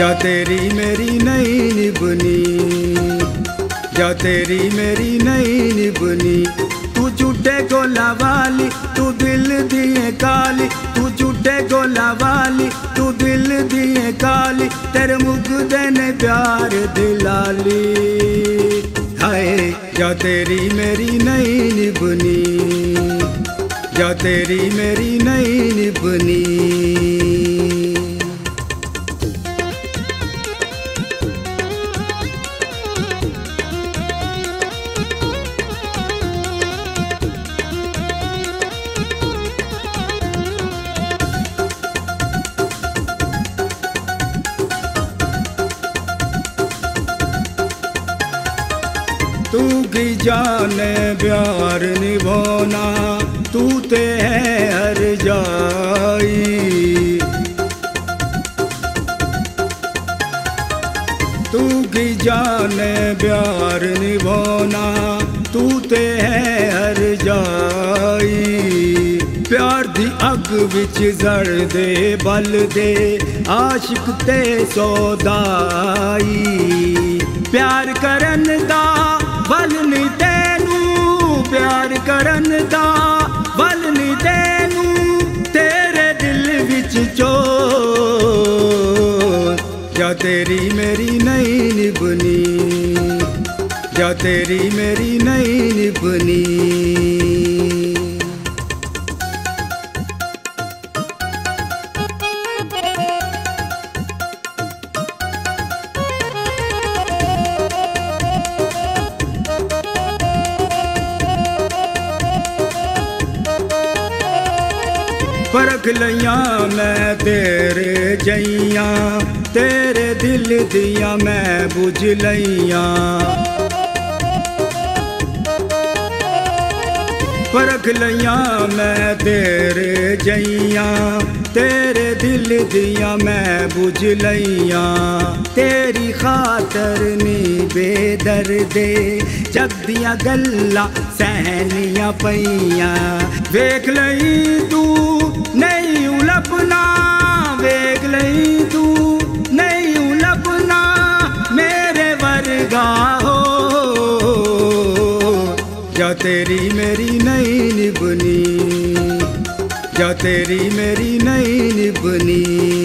जा तेरी मेरी नहीं निभनी जा तेरी मेरी नहीं निभनी तू झूठे गोला वाली तू दिल दिए काली। तू झूठे गोला वाली तू दिल दिए काली। तेरे मुख देने प्यार दिलाली। हाय, जा तेरी मेरी नहीं निभनी जा तेरी मेरी नहीं निभनी तू की जाने प्यार निभाना तू ते है हर जाई तू की जाने प्यार निभाना तू ते है हर जाई प्यार दी अग विच जड़ दे बल दे आशिक ते सौदाई प्यार करन मेरी नहीं निभनी जा तेरी मेरी नहीं निभनी परख लिया मैं तेरे जइया, तेरे दिल दिया मैं बुझ लिया परख लिया मैं तेरे जइया, तेरे दिल दिया मैं बुझ लिया तेरी खातर नी बेदर्दे जग दिया गल्ला सहनिया पईया वेख लई जा तेरी मेरी नहीं निबनी जा तेरी मेरी नहीं निभनी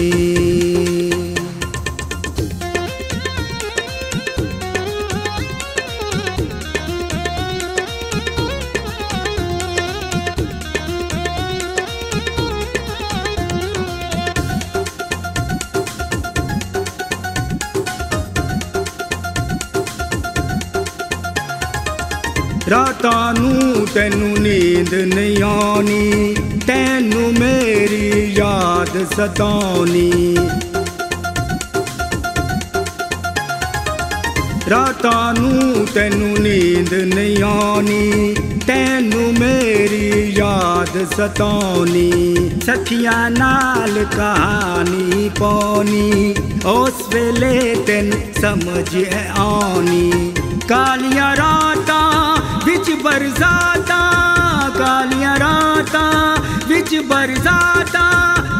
ਰਾਤਾਂ ਨੂੰ ਤੈਨੂੰ ਨੀਂਦ ਨਹੀਂ ਆਉਣੀ, ਤੈਨੂੰ ਮੇਰੀ ਯਾਦ ਸਤਾਉਣੀ। ਰਾਤਾਂ ਨੂੰ ਤੈਨੂੰ ਨੀਂਦ ਨਹੀਂ ਆਉਣੀ, ਤੈਨੂੰ ਮੇਰੀ ਯਾਦ ਸਤਾਉਣੀ। ਸਖੀਆਂ ਨਾਲ ਕਹਾਣੀ ਪਾਉਣੀ, ਉਸ ਵੇਲੇ ਤੈਨੂੰ ਸਮਝ ਆਉਣੀ। ਕਾਲੀਆਂ ਰਾਤਾਂ बिच बरसाता, कालियाँ राता बिच बरसाता,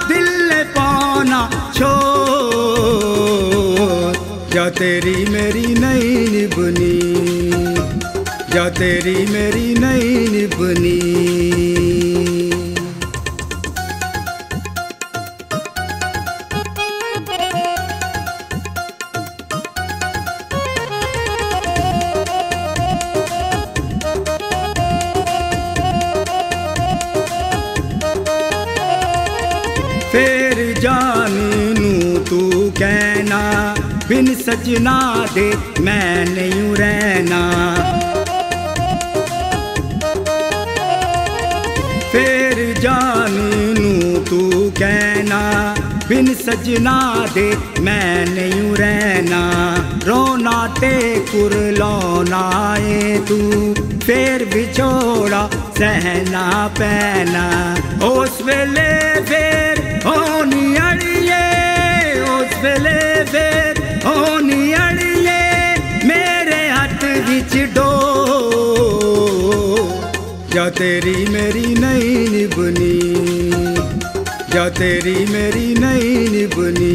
दिल पाना छो जा तेरी मेरी नहीं निभनी जा तेरी मेरी नहीं निभनी ਫੇਰ ਜਾਨੀ ਨੂੰ ਤੂੰ ਕਹਿਣਾ ਬਿਨ ਸਜਣਾ ਦੇ ਮੈਂ ਨਹੀਂ ਰਹਿਣਾ ਫੇਰ ਜਾਨੀ ਨੂੰ ਤੂੰ ਕਹਿਣਾ ਬਿਨ ਸਜਣਾ ਦੇ ਮੈਂ ਨਹੀਂ ਰਹਿਣਾ ਰੋਣਾ ਤੇ ਕੁਰਲਾਉਣਾ ਏ ਤੂੰ ਫੇਰ ਵਿਛੋੜਾ ਸਹਿਣਾ ਪੈਣਾ ਉਸ ਵੇਲੇ ਫੇਰ तेरी मेरी नई निबनी जा तेरी मेरी नई निबनी।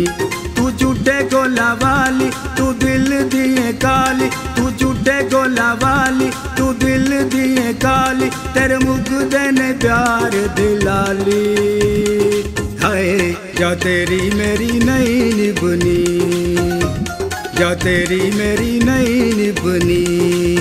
तू झूठे गोला वाली तू दिल दिए काली। तू झूठे गोला वाली तू दिल दिए काली। तेरे मुख देने प्यार दिलाली। हाय जा तेरी मेरी नई निबनी जा तेरी मेरी नई निबनी।